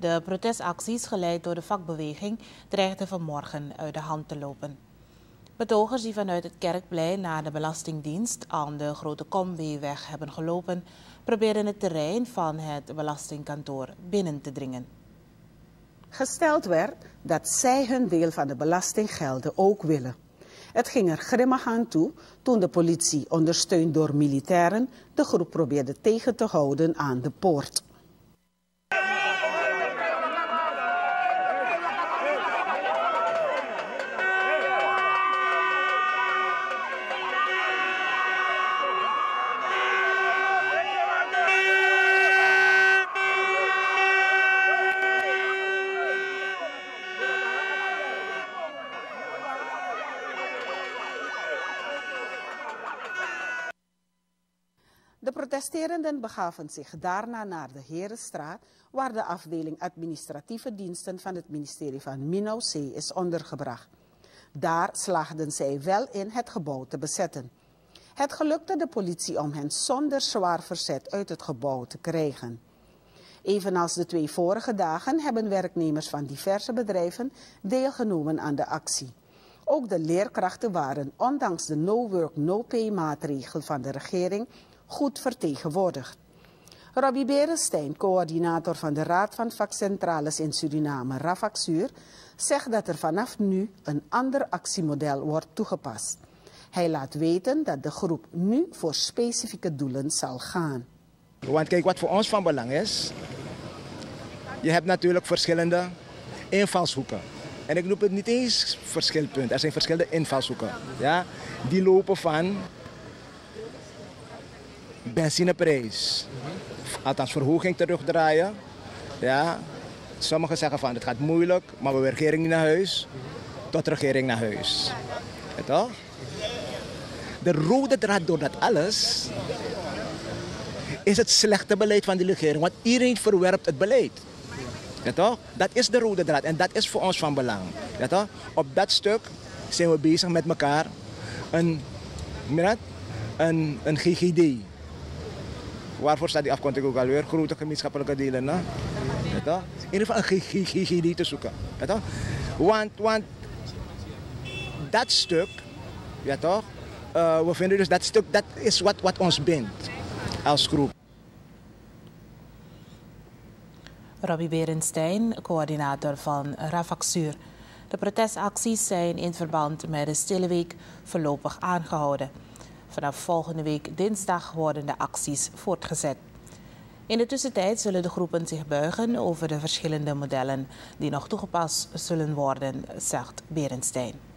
De protestacties, geleid door de vakbeweging, dreigden vanmorgen uit de hand te lopen. Betogers die vanuit het Kerkplein naar de Belastingdienst aan de Grote Kombeeweg hebben gelopen, probeerden het terrein van het Belastingkantoor binnen te dringen. Gesteld werd dat zij hun deel van de belastinggelden ook willen. Het ging er grimmig aan toe toen de politie, ondersteund door militairen, de groep probeerde tegen te houden aan de poort. Protesterenden begaven zich daarna naar de Herenstraat, waar de afdeling administratieve diensten van het ministerie van Minau is ondergebracht. Daar slaagden zij wel in het gebouw te bezetten. Het gelukte de politie om hen zonder zwaar verzet uit het gebouw te krijgen. Evenals de twee vorige dagen hebben werknemers van diverse bedrijven deelgenomen aan de actie. Ook de leerkrachten waren, ondanks de no-work, no-pay maatregel van de regering, goed vertegenwoordigd. Robbie Berenstein, coördinator van de Raad van Vakcentrales in Suriname, Ravaxuur, zegt dat er vanaf nu een ander actiemodel wordt toegepast. Hij laat weten dat de groep nu voor specifieke doelen zal gaan. Want kijk, wat voor ons van belang is, je hebt natuurlijk verschillende invalshoeken. En ik noem het niet eens verschilpunt, er zijn verschillende invalshoeken. Ja? Die lopen van benzineprijs. Althans, verhoging terugdraaien. Ja. Sommigen zeggen van het gaat moeilijk, maar we regering niet naar huis. Tot regering naar huis. Ja, toch? De rode draad door dat alles is het slechte beleid van de regering. Want iedereen verwerpt het beleid. Ja, toch? Dat is de rode draad en dat is voor ons van belang. Ja, toch? Op dat stuk zijn we bezig met elkaar een, een, een GGD Waarvoor staat die afkonting ook alweer? Grote gemeenschappelijke delen. Hè? In ieder geval een GGD te zoeken. Want, want dat stuk, ja toch? Uh, we vinden dus dat stuk, dat is wat, wat ons bindt als groep. Robbie Berenstein, coördinator van Ravaxuur. De protestacties zijn in verband met de Stille Week voorlopig aangehouden. Vanaf volgende week dinsdag worden de acties voortgezet. In de tussentijd zullen de groepen zich buigen over de verschillende modellen die nog toegepast zullen worden, zegt Berenstein.